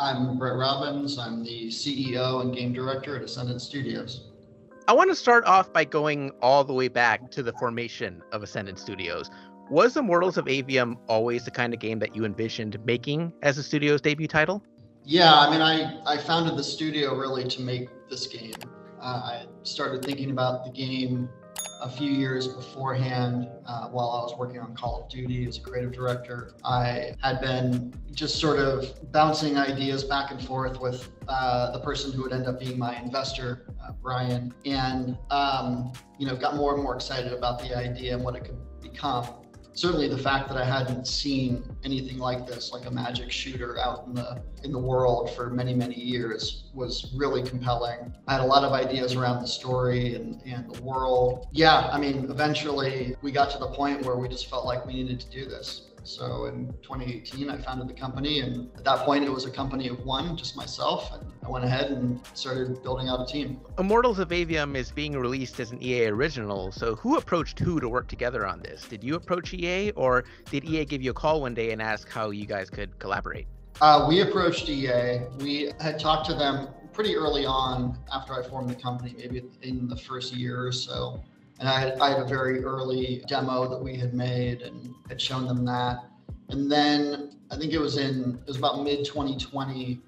I'm Bret Robbins. I'm the CEO and game director at Ascendant Studios. I want to start off by going all the way back to the formation of Ascendant Studios. Was Immortals of Aveum always the kind of game that you envisioned making as a studio's debut title? Yeah, I mean, I, I founded the studio really to make this game. Uh, I started thinking about the game a few years beforehand uh, while I was working on Call of Duty as a creative director. I had been just sort of bouncing ideas back and forth with uh, the person who would end up being my investor, uh, Brian, and um, you know got more and more excited about the idea and what it could become certainly the fact that I hadn't seen anything like this, like a magic shooter out in the in the world for many, many years was really compelling. I had a lot of ideas around the story and, and the world. Yeah, I mean, eventually we got to the point where we just felt like we needed to do this. So in 2018, I founded the company, and at that point, it was a company of one, just myself. And I went ahead and started building out a team. Immortals of Aveum is being released as an EA original. So who approached who to work together on this? Did you approach EA, or did EA give you a call one day and ask how you guys could collaborate? Uh, we approached EA. We had talked to them pretty early on after I formed the company, maybe in the first year or so. And I had, I had a very early demo that we had made and had shown them that. And then I think it was in, it was about mid 2020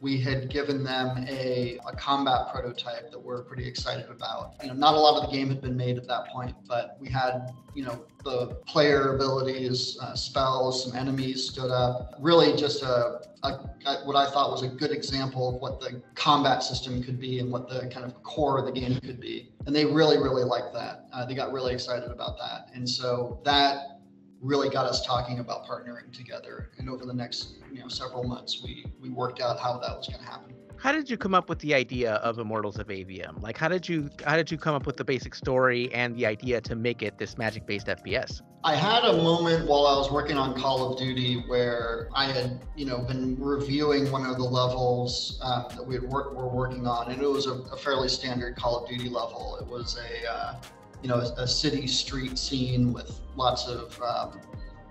we had given them a, a combat prototype that we're pretty excited about. You know, not a lot of the game had been made at that point, but we had, you know, the player abilities, uh, spells, some enemies stood up. Really, just a, a, a, what I thought was a good example of what the combat system could be and what the kind of core of the game could be. And they really, really liked that. Uh, they got really excited about that, and so that really got us talking about partnering together. And over the next, you know, several months, we we worked out how that was going to happen. How did you come up with the idea of Immortals of Aveum? Like, how did you how did you come up with the basic story and the idea to make it this magic-based FPS? I had a moment while I was working on Call of Duty where I had, you know, been reviewing one of the levels um, that we had work, were working on, and it was a, a, fairly standard Call of Duty level. It was a uh, you know, a, a, city street scene with lots of um,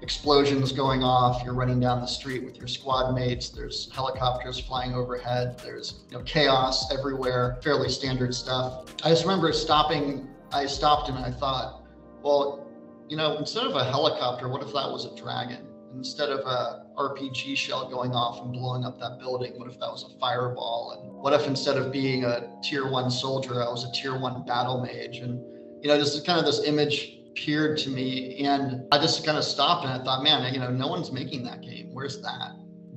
explosions going off. You're running down the street with your squad mates. There's helicopters flying overhead. There's you know chaos everywhere. Fairly standard stuff. I just remember stopping. I stopped and I thought, well, you know, instead of a helicopter, what if that was a dragon? Instead of a RPG shell going off and blowing up that building, what if that was a fireball? And what if instead of being a tier one soldier, I was a tier one battle mage? And you know, just kind of this image appeared to me and I just kind of stopped and I thought, man, you know, no one's making that game. Where's that?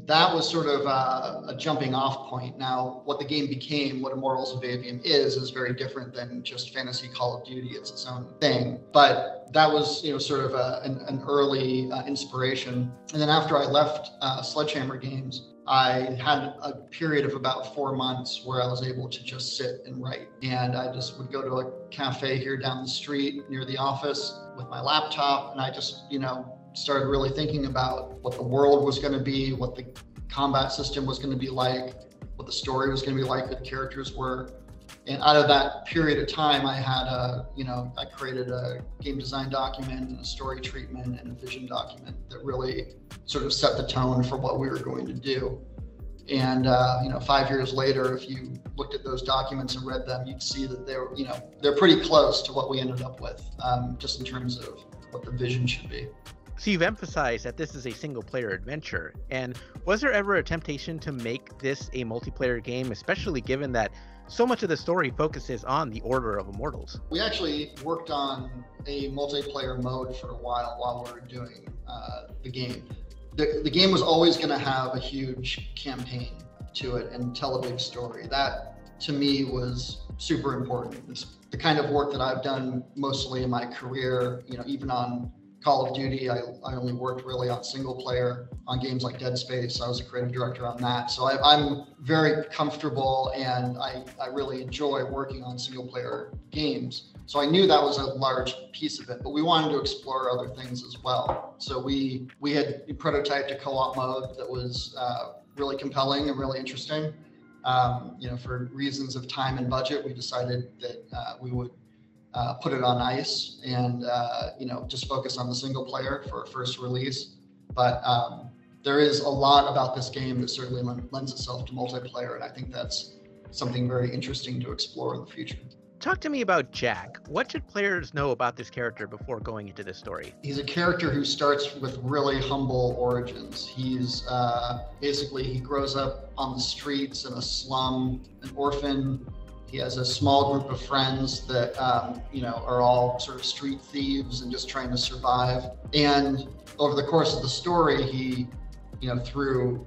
That was sort of a, a jumping off point. Now, what the game became, what Immortals of Aveum is, is very different than just fantasy Call of Duty. It's its own thing. But that was, you know, sort of a, an, an, early uh, inspiration. And then after I left uh, Sledgehammer Games, I had a period of about four months where I was able to just sit and write. And I just would go to a cafe here down the street near the office with my laptop. And I just, you know, started really thinking about what the world was going to be, what the combat system was going to be like, what the story was going to be like, who the characters were. And out of that period of time, I had a, you know, I created a game design document and a story treatment and a vision document that really sort of set the tone for what we were going to do. And uh, you know, five years later, if you looked at those documents and read them, you'd see that they're, you know, they're pretty close to what we ended up with, um, just in terms of what the vision should be. So you've emphasized that this is a single player adventure. And was there ever a temptation to make this a multiplayer game, especially given that so much of the story focuses on the Order of Immortals. We actually worked on a multiplayer mode for a while while we were doing uh, the game. The, the game was always going to have a huge campaign to it and tell a big story. That to me was super important. It's the kind of work that I've done mostly in my career, you know, even on Call of Duty, I, I only worked really on single player on games like Dead Space. I was a creative director on that. So I, am very comfortable and I, I really enjoy working on single player games. So I knew that was a large piece of it, but we wanted to explore other things as well. So we we had prototyped a co-op mode that was uh, really compelling and really interesting. Um, you know, for reasons of time and budget, we decided that uh, we would uh, put it on ice and uh, you know just focus on the single player for a first release. But um, there is a lot about this game that certainly lends itself to multiplayer, and I think that's something very interesting to explore in the future. Talk to me about Jack. What should players know about this character before going into this story? He's a character who starts with really humble origins. He's uh, basically, he grows up on the streets in a slum, an orphan. He has a small group of friends that, um, you know, are all sort of street thieves and just trying to survive. And over the course of the story, he, you know, through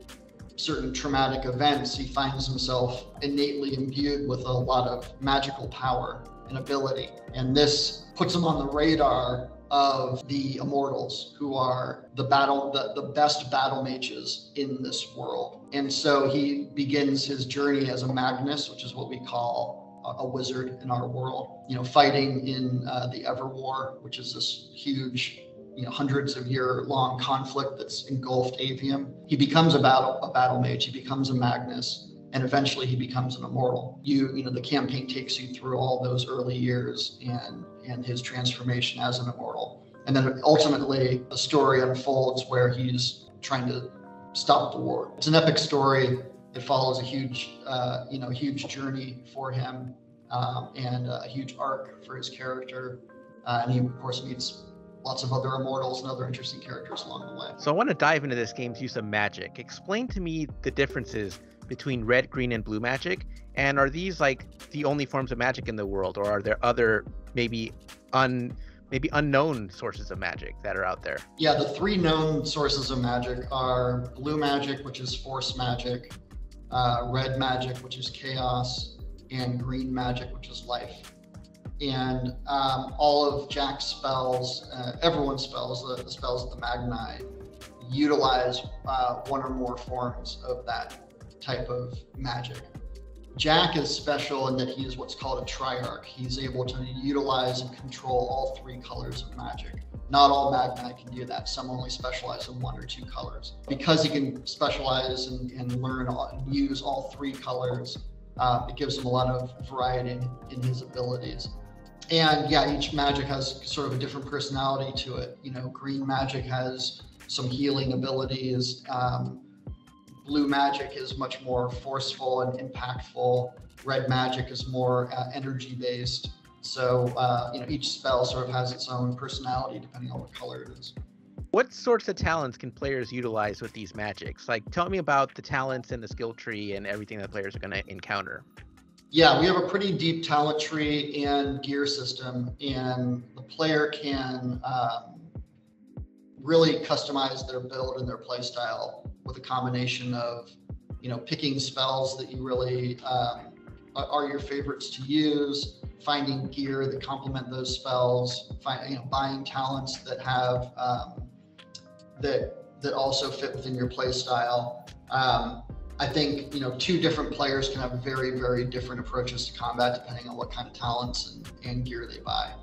certain traumatic events, he finds himself innately imbued with a lot of magical power and ability. And this puts him on the radar of the immortals who are the battle the, the best battle mages in this world and so he begins his journey as a magnus which is what we call a, wizard in our world you know fighting in uh, the Everwar which is this huge you know, hundreds of year long conflict that's engulfed Aveum. He becomes a battle a battle mage. He becomes a Magnus, and eventually he becomes an immortal. You you know the campaign takes you through all those early years and and his transformation as an immortal, and then ultimately the story unfolds where he's trying to stop the war. It's an epic story. It follows a huge uh, you know huge journey for him um, and a huge arc for his character, uh, and he of course meets lots of other immortals and other interesting characters along the way. So I want to dive into this game's use of magic. Explain to me the differences between red, green, and blue magic, and are these like the only forms of magic in the world, or are there other maybe un maybe unknown sources of magic that are out there? Yeah, the three known sources of magic are blue magic, which is force magic, uh, red magic, which is chaos, and green magic, which is life. And um, all of Jack's spells, uh, everyone's spells, the, the, spells of the Magni, utilize uh, one or more forms of that type of magic. Jack is special in that he is what's called a triarch. He's able to utilize and control all three colors of magic. Not all Magni can do that. Some only specialize in one or two colors. Because he can specialize and, and learn and use all three colors, uh, it gives him a lot of variety in, in his abilities and yeah, each magic has sort of a different personality to it. You know, green magic has some healing abilities. Um, blue magic is much more forceful and impactful. Red magic is more uh, energy based. So uh, you know, each spell sort of has its own personality depending on what color it is. What sorts of talents can players utilize with these magics? Like, tell me about the talents and the skill tree and everything that players are going to encounter. Yeah, we have a pretty deep talent tree and gear system, and the player can um, really customize their build and their playstyle with a combination of, you know, picking spells that you really um, are your favorites to use, finding gear that complement those spells, find, you know, buying talents that have um, that that also fit within your playstyle. Um, I think you know two different players can have very very different approaches to combat depending on what kind of talents and, and gear they buy.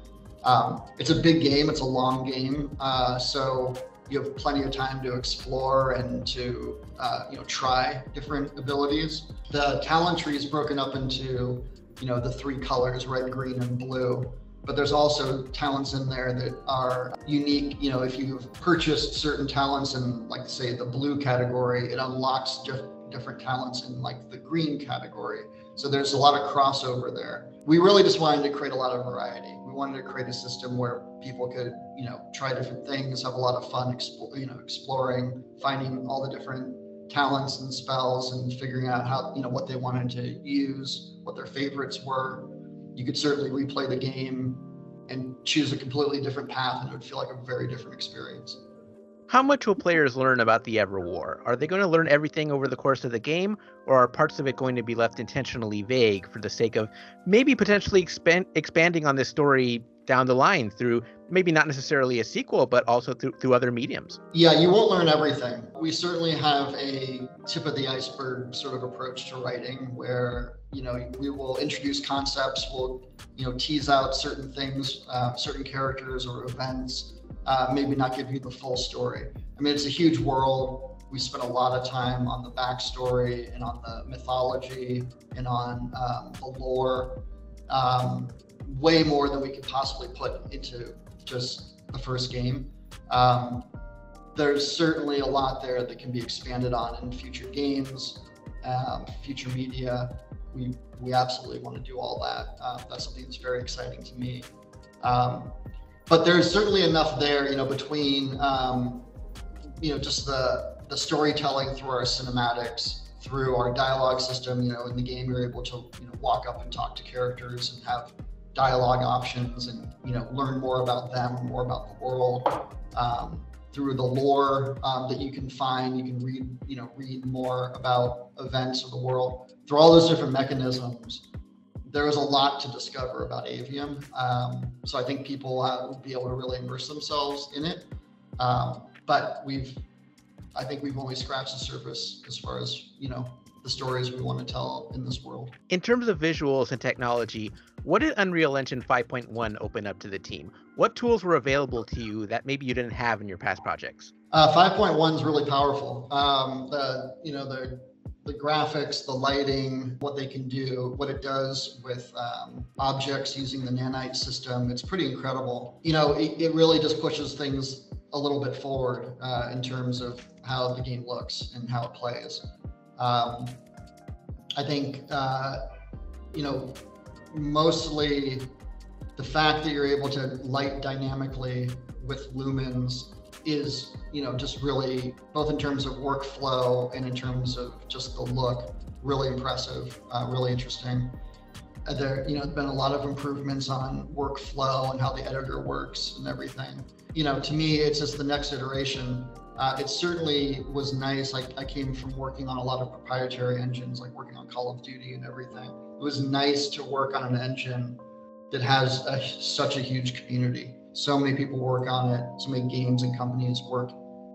Um, it's a big game. It's a long game, uh, so you have plenty of time to explore and to uh, you know try different abilities. The talent tree is broken up into you know the three colors: red, green, and blue. But there's also talents in there that are unique. You know, if you've purchased certain talents in, like, say, the blue category, it unlocks just different talents in like the green category. So there's a lot of crossover there. We really just wanted to create a lot of variety. We wanted to create a system where people could, you know, try different things, have a lot of fun, expo- you know, exploring, finding all the different talents and spells, and figuring out how, you know, what they wanted to use, what their favorites were. You could certainly replay the game and choose a completely different path, and it would feel like a very different experience. How much will players learn about the Everwar? Are they going to learn everything over the course of the game, or are parts of it going to be left intentionally vague for the sake of maybe potentially expand, expanding on this story down the line through maybe not necessarily a sequel, but also through, through other mediums? Yeah, you won't learn everything. We certainly have a tip of the iceberg sort of approach to writing where, you know, we will introduce concepts, we'll, you know, tease out certain things, uh, certain characters or events uh, maybe not give you the full story. I mean, it's a huge world. We spent a lot of time on the backstory and on the mythology and on um, the lore, um, way more than we could possibly put into just the first game. Um, there's certainly a lot there that can be expanded on in future games, um, future media. We we absolutely want to do all that. Uh, that's something that's very exciting to me. Um, but there's certainly enough there, you know, between um, you know just the the storytelling through our cinematics, through our dialogue system. You know, in the game, you're able to you know walk up and talk to characters and have dialogue options, and you know learn more about them, more about the world. Um, through the lore um, that you can find, you can read, you know, read more about events of the world. Through all those different mechanisms, there is a lot to discover about Aveum. Um, so I think people uh, will be able to really immerse themselves in it. Um, but we've I think we've only scratched the surface as far as, you know, the stories we want to tell in this world. In terms of visuals and technology, what did Unreal Engine 5.1 open up to the team? What tools were available to you that maybe you didn't have in your past projects? Uh, 5.1 is really powerful. Um, the you know the the graphics, the lighting, what they can do, what it does with um, objects using the nanite system, it's pretty incredible. You know, it, it really just pushes things a little bit forward uh, in terms of how the game looks and how it plays. Um, I think, uh, you know, mostly the fact that you're able to light dynamically with lumens is, you know, just really both in terms of workflow and in terms of just the look, really impressive, uh, really interesting. Uh, there, you know, been a lot of improvements on workflow and how the editor works and everything. You know, to me, it's just the next iteration. Uh, it certainly was nice. Like I came from working on a lot of proprietary engines, like working on Call of Duty and everything. It was nice to work on an engine that has a, such a huge community. So many people work on it. So many games and companies work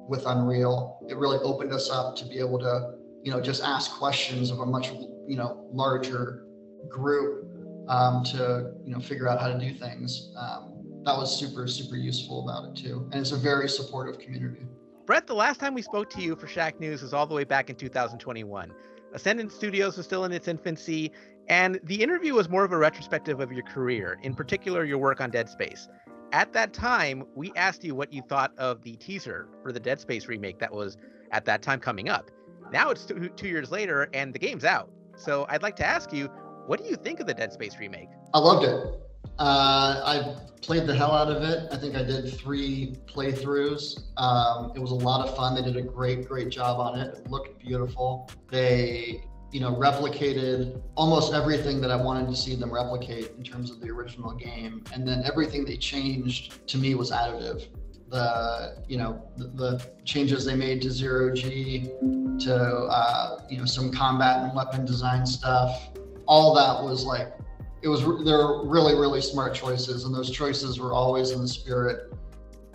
with Unreal. It really opened us up to be able to, you know, just ask questions of a much, you know, larger group um, to you know figure out how to do things. Um, that was super super useful about it too, and it's a very supportive community. Bret, the last time we spoke to you for Shacknews was all the way back in 2021. Ascendant Studios was still in its infancy, and the interview was more of a retrospective of your career, in particular your work on Dead Space. At that time, we asked you what you thought of the teaser for the Dead Space remake that was at that time coming up. Now it's two, two years later, and the game's out. So I'd like to ask you, what do you think of the Dead Space remake? I loved it. Uh, I played the hell out of it. I think I did three playthroughs. Um, it was a lot of fun. They did a great, great job on it. It looked beautiful. They, you know, replicated almost everything that I wanted to see them replicate in terms of the original game. And then everything they changed to me was additive. The, you know, the, the changes they made to zero G, to, uh, you know, some combat and weapon design stuff all that was like it was they're really really smart choices and those choices were always in the spirit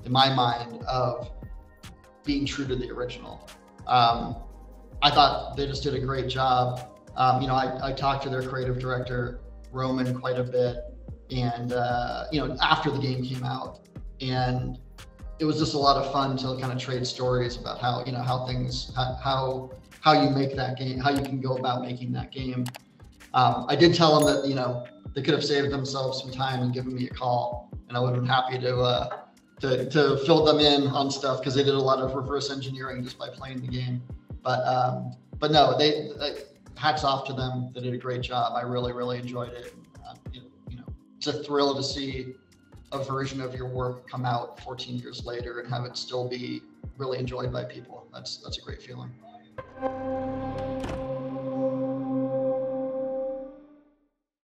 in my mind of being true to the original um, i thought they just did a great job. Um, you know I, I talked to their creative director roman quite a bit. And uh, you know after the game came out. And it was just a lot of fun to kind of trade stories about how you know how things how how you make that game how you can go about making that game. Um, I did tell them that you know they could have saved themselves some time and given me a call, and I would have been happy to uh, to, to fill them in on stuff because they did a lot of reverse engineering just by playing the game. But um, but no, they, they, hats off to them. They did a great job. I really really enjoyed it. Uh, it you know, it's a thrill to see a version of your work come out 14 years later and have it still be really enjoyed by people. That's that's a great feeling.